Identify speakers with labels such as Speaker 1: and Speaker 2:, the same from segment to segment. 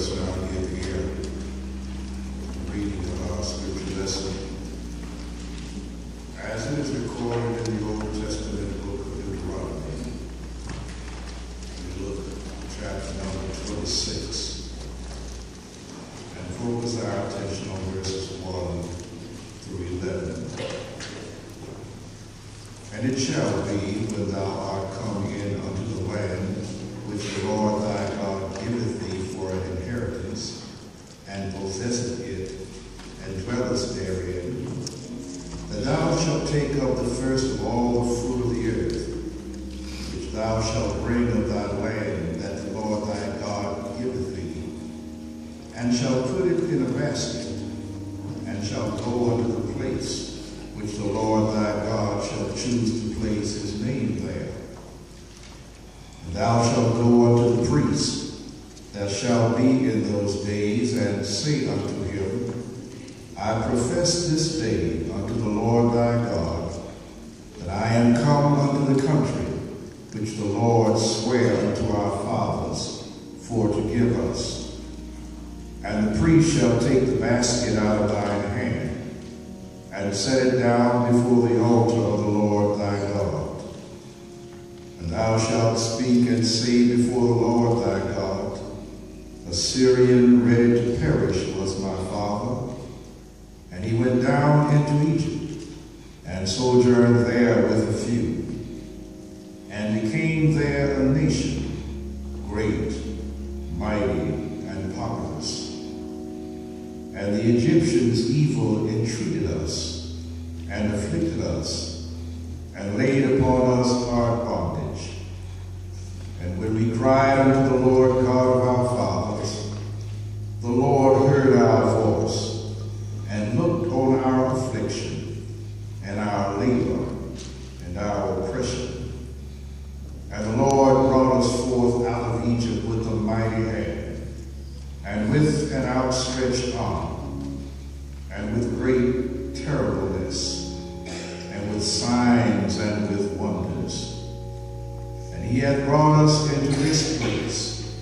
Speaker 1: personality of the year. which the Lord sware unto our fathers for to give us. And the priest shall take the basket out of thine hand, and set it down before the altar of the Lord thy God. And thou shalt speak and say before the Lord thy God, A Syrian ready to perish was my father, and he went down into Egypt, and sojourned there with a few with signs and with wonders. And he hath brought us into this place,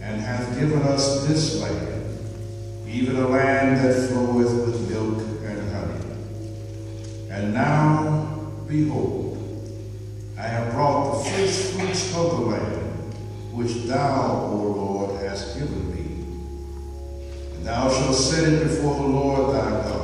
Speaker 1: and hath given us this land, even a land that floweth with milk and honey. And now, behold, I have brought the first fruits of the land, which thou, O Lord, hast given me. And thou shalt set it before the Lord thy God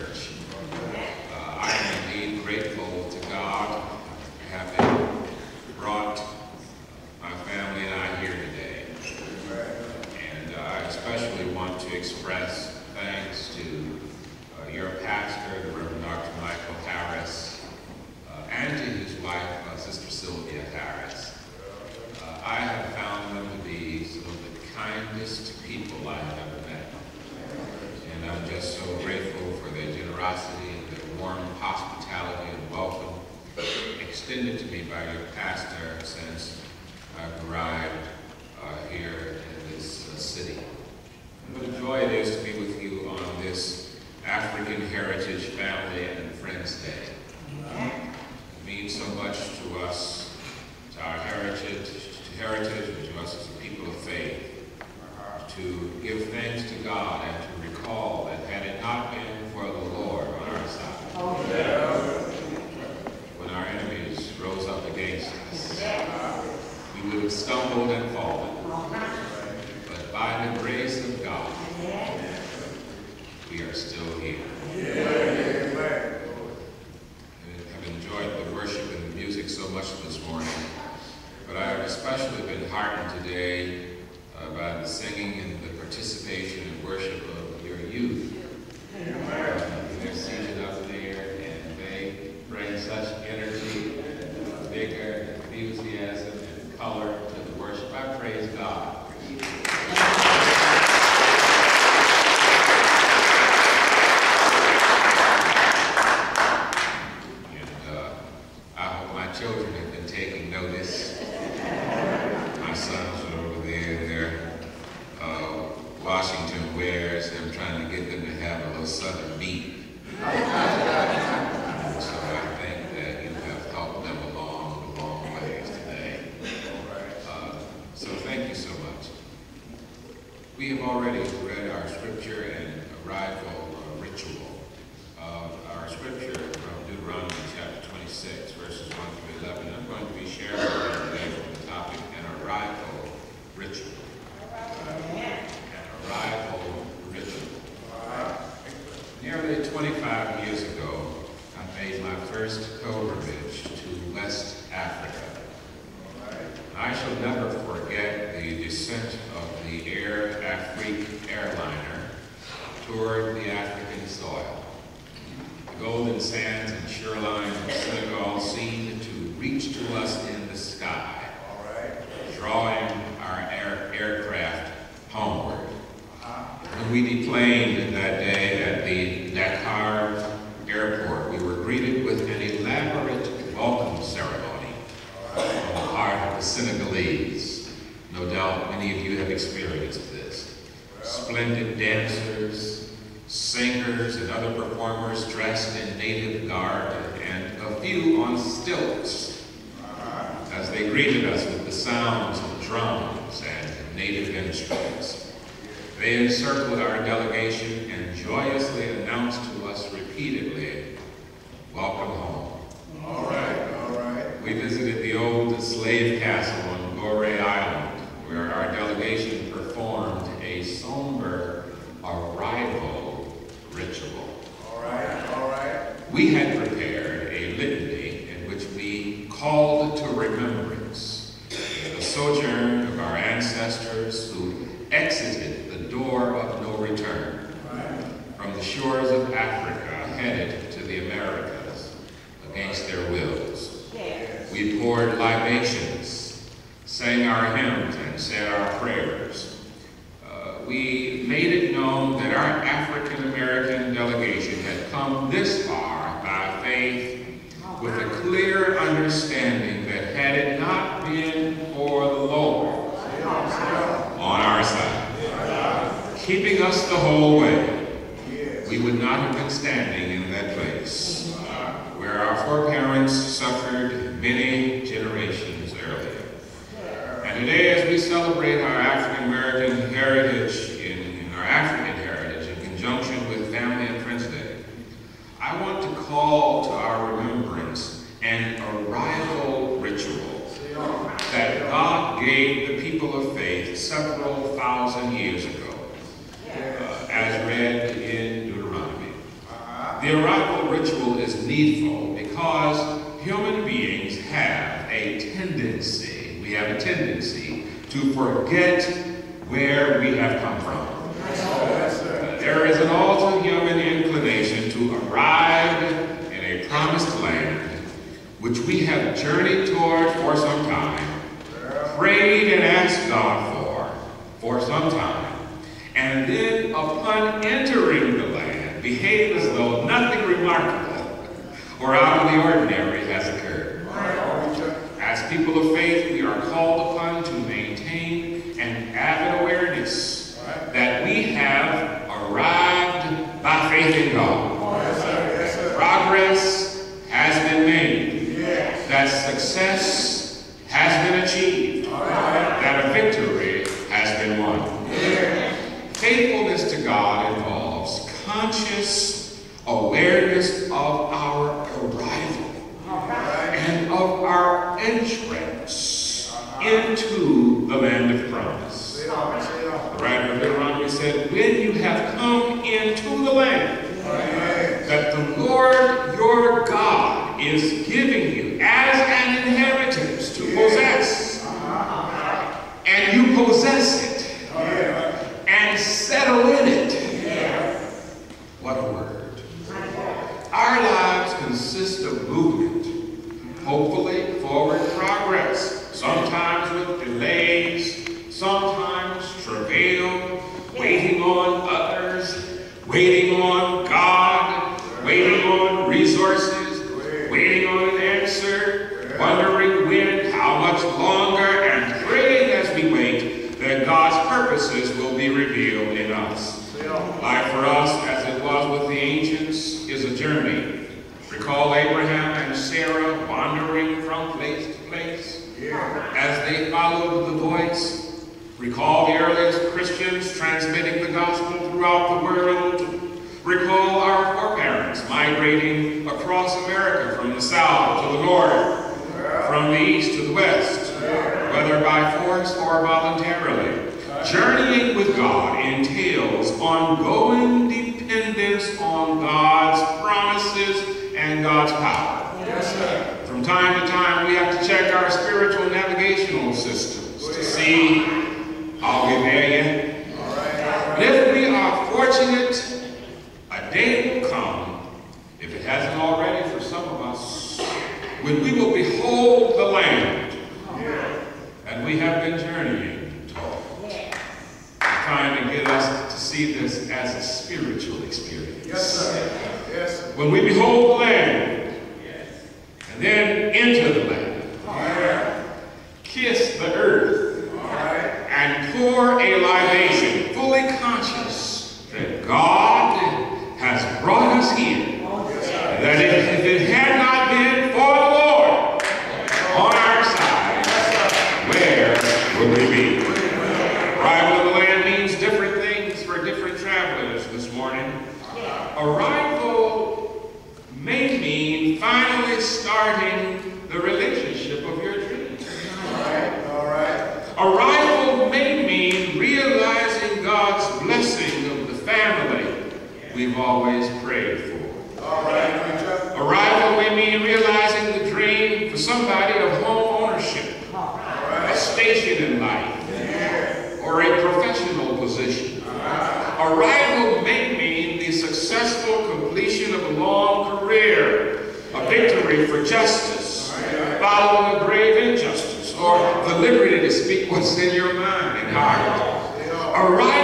Speaker 2: church. 25 years ago, I made my first pilgrimage to West Africa. I shall never forget the descent of the Air Afrique airliner toward the African soil. The golden sands and shoreline of Senegal seemed to reach to us in the sky, drawing our air, aircraft homeward. When we deplaned that day at the Dakar airport, we were greeted with an elaborate welcome ceremony on the part of the Senegalese. No doubt many of you have experienced this. Splendid dancers, singers, and other performers dressed in native garb, and a few on stilts uh, as they greeted us with the sounds of drums and native instruments. They encircled our delegation and joyously announced to us repeatedly, welcome home.
Speaker 1: All right, all right.
Speaker 2: We visited the old slave castle on Gorée Island, where our delegation performed a somber arrival ritual.
Speaker 1: All right, all right.
Speaker 2: We had prepared a litany in which we called to remembrance the sojourn of our ancestors who exited the door of no return from the shores of Africa headed to the Americas against their wills. We poured libations, sang our hymns, and said our prayers. Uh, we made it known that our African American delegation had come this far by faith with a clear understanding that had it not been for the Lord on our side, keeping us the whole way, we would not have been standing in that place where our foreparents suffered many generations earlier. And today, as we celebrate our African American heritage, in, in our African heritage, in conjunction with Family and Friends Day, I want to call to our remembrance an arrival ritual that God gave the people of faith several thousand years ago, uh, as read in Deuteronomy. The arrival ritual is needful because human beings have a tendency, we have a tendency to forget where we have come from. There is an all too human inclination to arrive in a promised land which we have journeyed toward for some time, prayed and asked God for for some time, and then upon entering the behave as though nothing remarkable or out of the ordinary has occurred. As people of faith, we are called upon to maintain an avid awareness that we have arrived by faith in God. Progress has been made. That success has been achieved. That a victory has been won. Faithfulness to God involves conscious awareness of our arrival and of our entrance into the land of promise. The writer of Deuteronomy said, When you have come into the land that the Lord your God is giving you as an inheritance to possess, and you possess it and settle in it. What a word. Our lives consist of movement, hopefully forward progress, sometimes with delays, sometimes travail, waiting on others, waiting on God, waiting on resources, waiting on an answer, wondering when, how much longer, and praying as we wait that God's purposes will be revealed in us. Life for us, as it was with the ancients, is a journey. Recall Abraham and Sarah wandering from place to place as they followed the voice. Recall the earliest Christians transmitting the gospel throughout the world. Recall our foreparents migrating across America from the south to the north, from the east to the west, whether by force or voluntarily. Journeying with God entails ongoing dependence on God's promises and God's power. Yes, sir. From time to time, we have to check our spiritual navigational systems to see are we there yet? And if we are fortunate, a day will come, if it hasn't already for some of us, when we will behold the land and we have been journeying toward. I'm trying to get us to see this as a spiritual experience. When we behold the land and then enter the land, kiss the earth, and pour a libation, fully conscious that God has brought us here. That if, if it had not been for the Lord on our side, where would we be? Arrival of the land means different things for different travelers this morning. Arrival may mean finally starting the relationship of your dreams. Arrival may mean realizing God's blessing of the family we've always prayed for. Arrival may mean realizing the dream for somebody of home ownership, a station in life, or a professional position. Arrival may mean the successful completion of a long career, a victory for justice, following a grave injustice, or the liberty to speak what's in your mind and heart. Arrival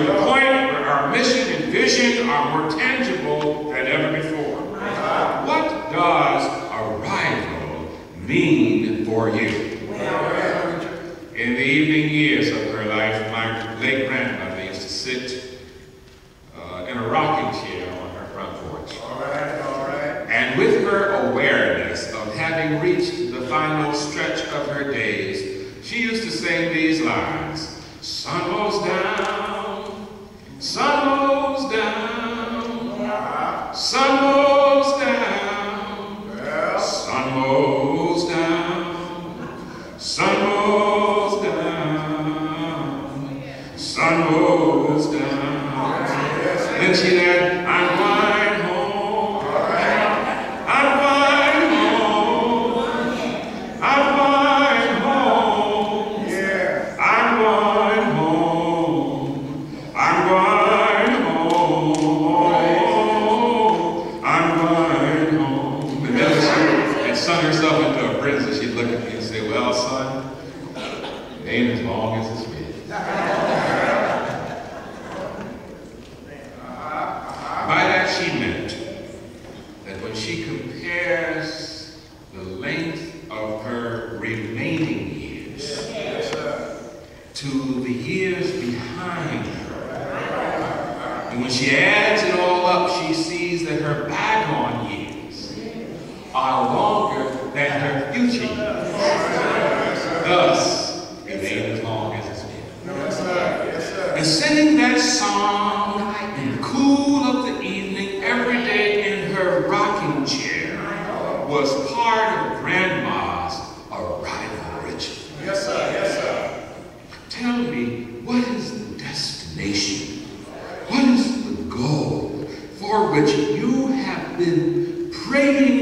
Speaker 2: the point where our mission and vision are more tangible sun goes down. Then she had, I'm which you have been praying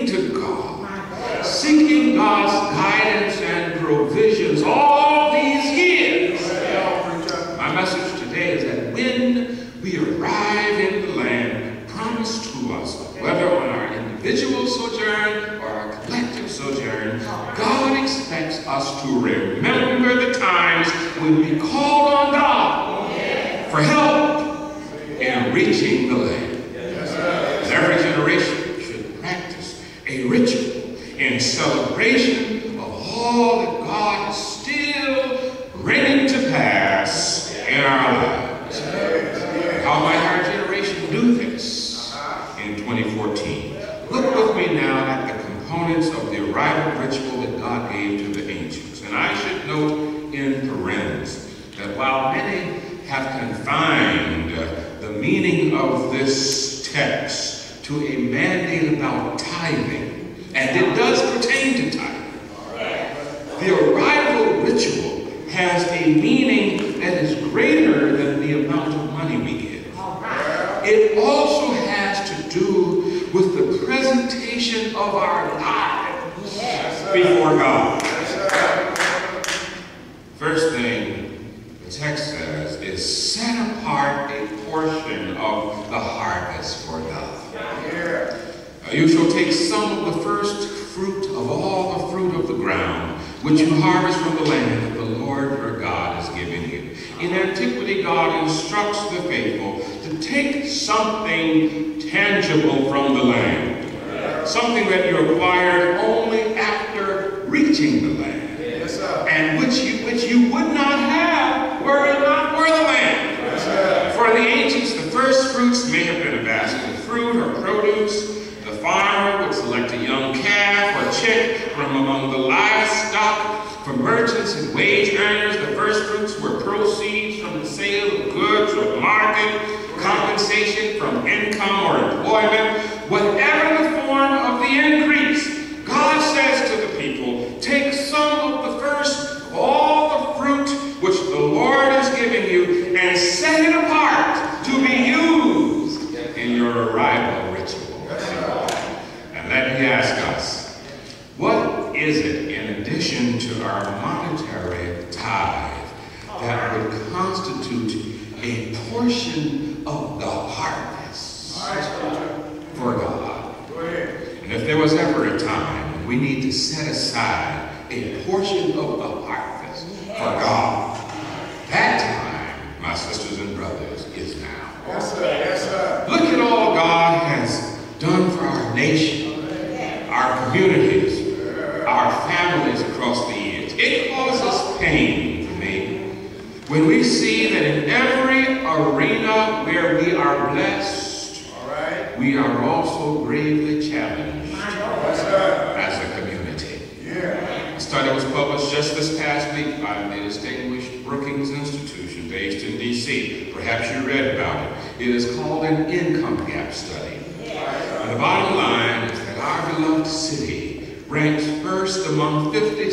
Speaker 2: it also has to do with the presentation of our lives yes, before God. from the land. Something that you're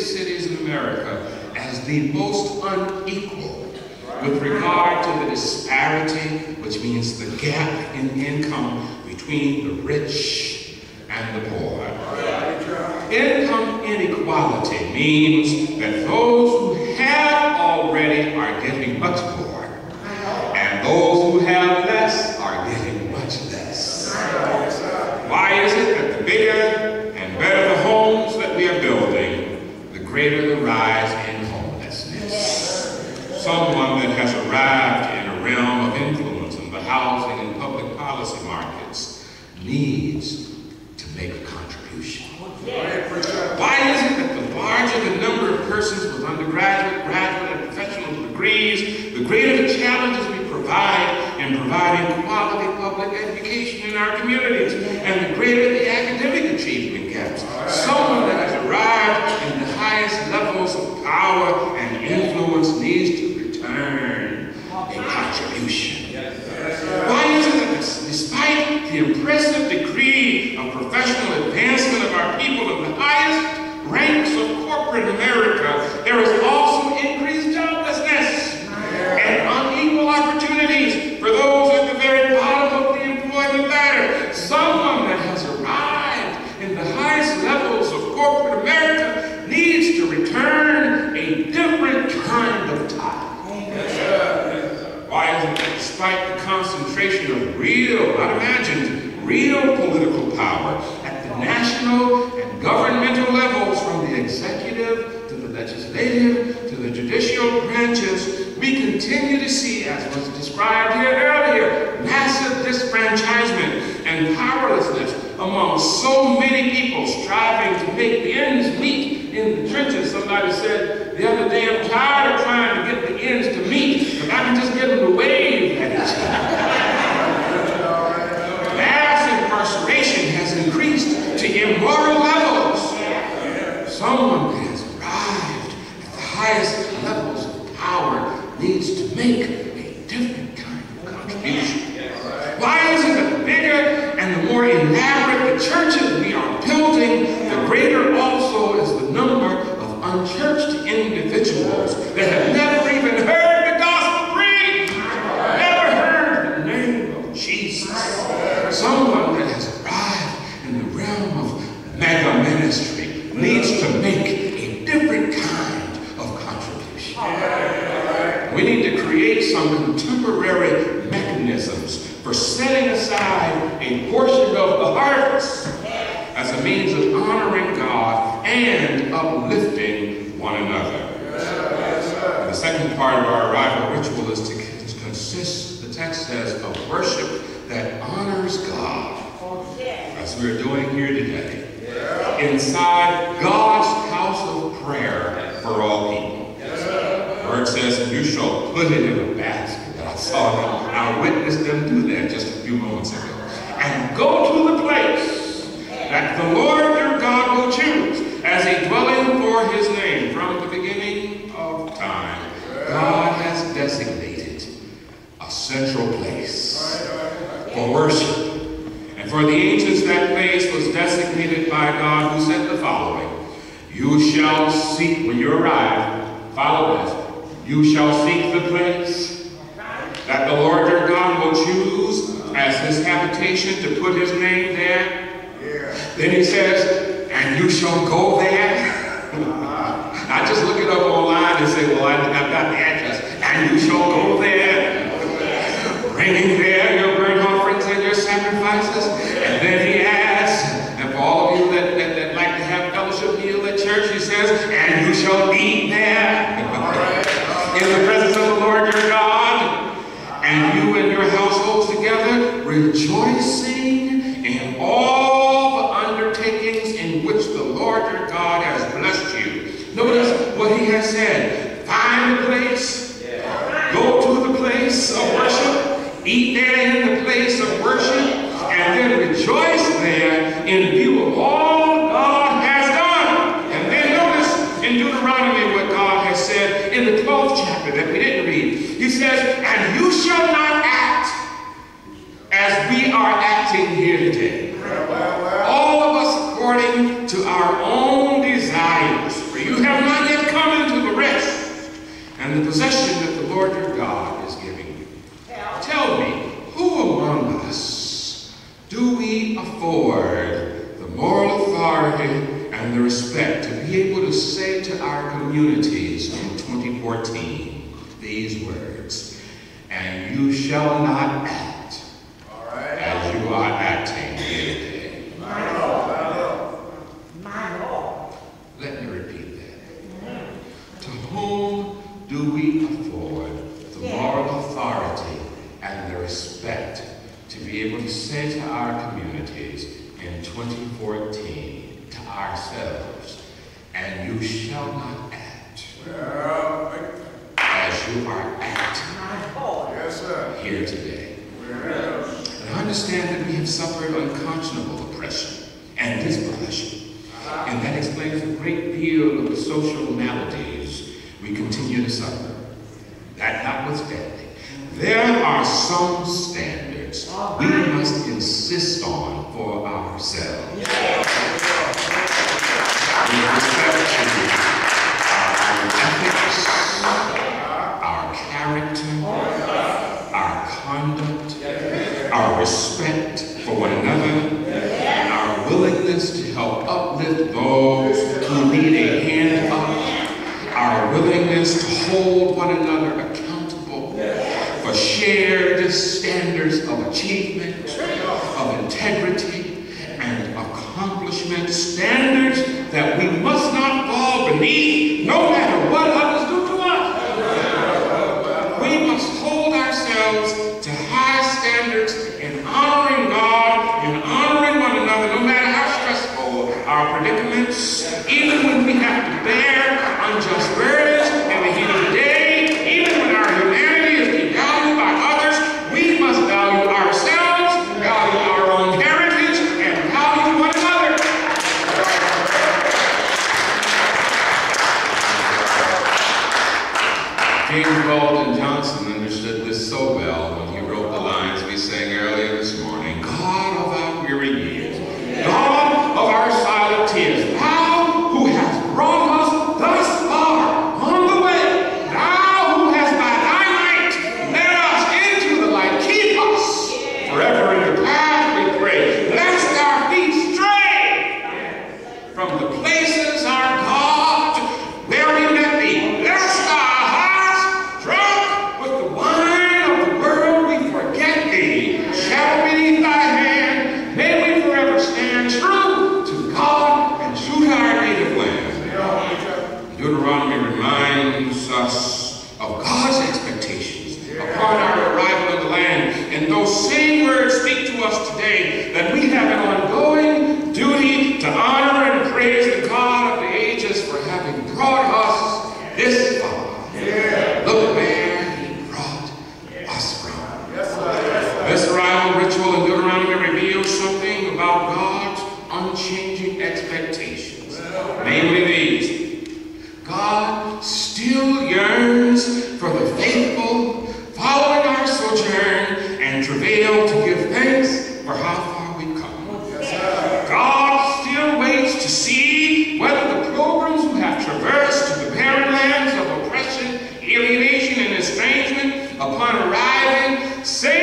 Speaker 2: cities in America as the most unequal with regard to the disparity, which means the gap in income between the rich and the poor. Income inequality means that those who have already are getting much more in our communities. invitation to put his name there? Yeah. Then he says, and you shall go there? Uh -huh. I just look it up online and say, well, I, have got the address. And you shall go there, bringing there and the respect to be able to say to our communities in 2014 these words, and you shall not morality, our conduct, our respect for one another, and our willingness to help uplift those who need a hand up, our willingness to hold one another accountable for shared standards of achievement. Upon arriving, say.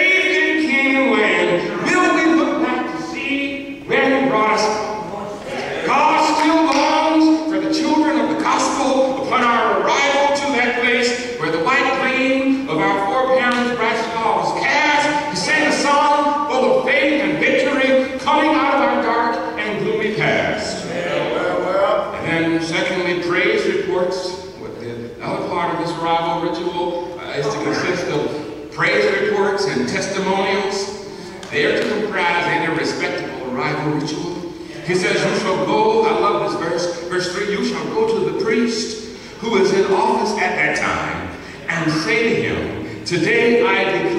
Speaker 2: He says, You shall go, I love this verse, verse 3, you shall go to the priest who is in office at that time and say to him, Today I declare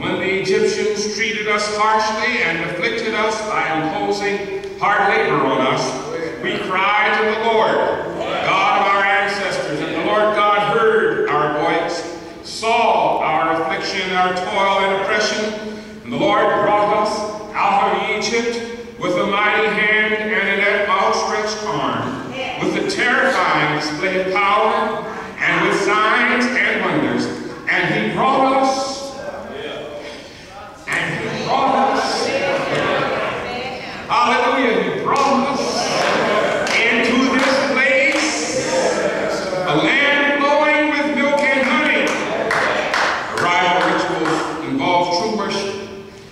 Speaker 2: when the Egyptians treated us harshly and afflicted us by imposing hard labor on us, we cried to the Lord, God of our ancestors, and the Lord God heard our voice, saw our affliction, our toil and oppression, and the Lord brought us out of Egypt with a mighty hand and an outstretched arm, with a terrifying display of power, and with signs and wonders. And he brought us, and he brought us, hallelujah, he brought us into this place, a land flowing with milk and honey. Arrival rituals involve true worship,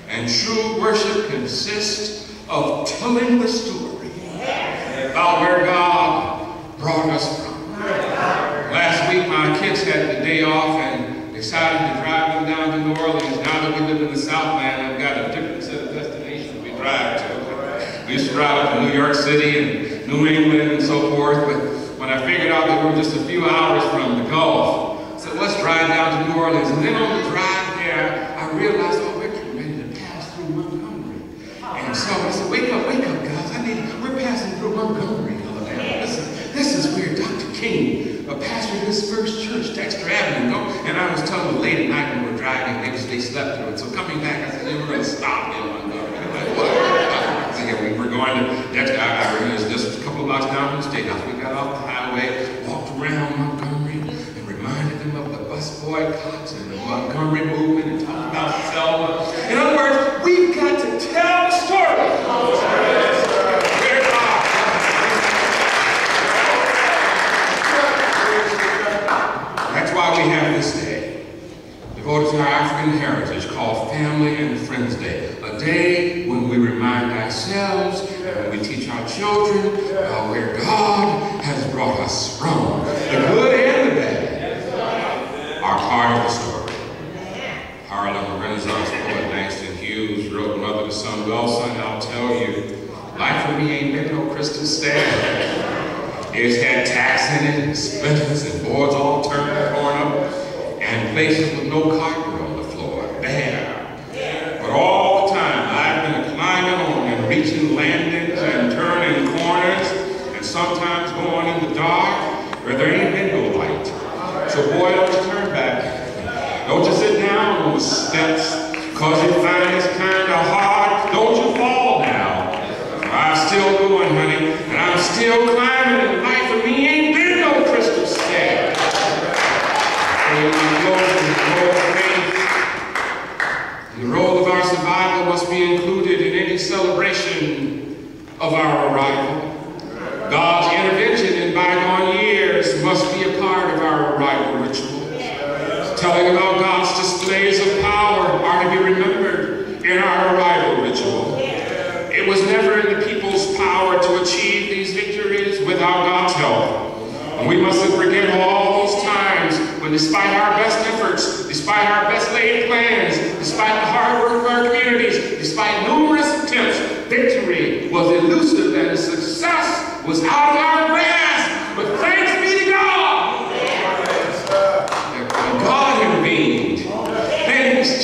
Speaker 2: and true worship consists of telling the story about where God brought us from. Last week, my kids had the day off and decided to drive them down to New Orleans. Now that we live in the Southland, I've got a different set of destinations we drive to. To drive to New York City and New England and so forth, but when I figured out that we were just a few hours from the Gulf, I said, let's drive down to New Orleans. And then on the drive there, I realized, oh, we're getting ready to pass through Montgomery. And so I said, wake up, wake up, guys. I need, we're passing through Montgomery, Alabama. This is, this is where Dr. King uh, pastored his first church, Dexter Avenue. No? And I was them late at night when we were driving, they, they slept through it. So coming back, I said, we're going to stop in Montgomery. They're like, what? I said, yeah, we were going to Dexter Avenue. It's just a couple of State House. We got off the highway, walked around Montgomery, and reminded them of the bus boycotts and the Montgomery movement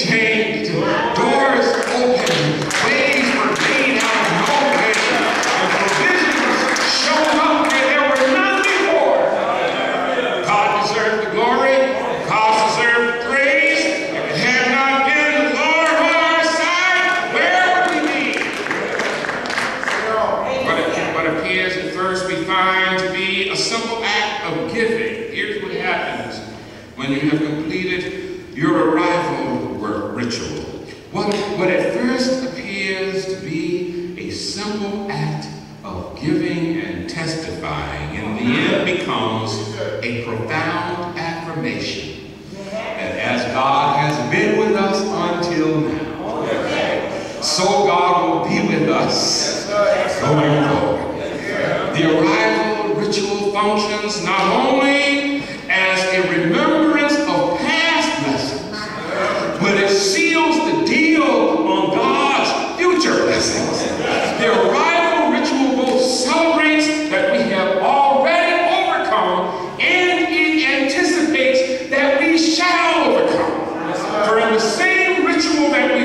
Speaker 2: Things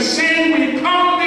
Speaker 2: sin, we come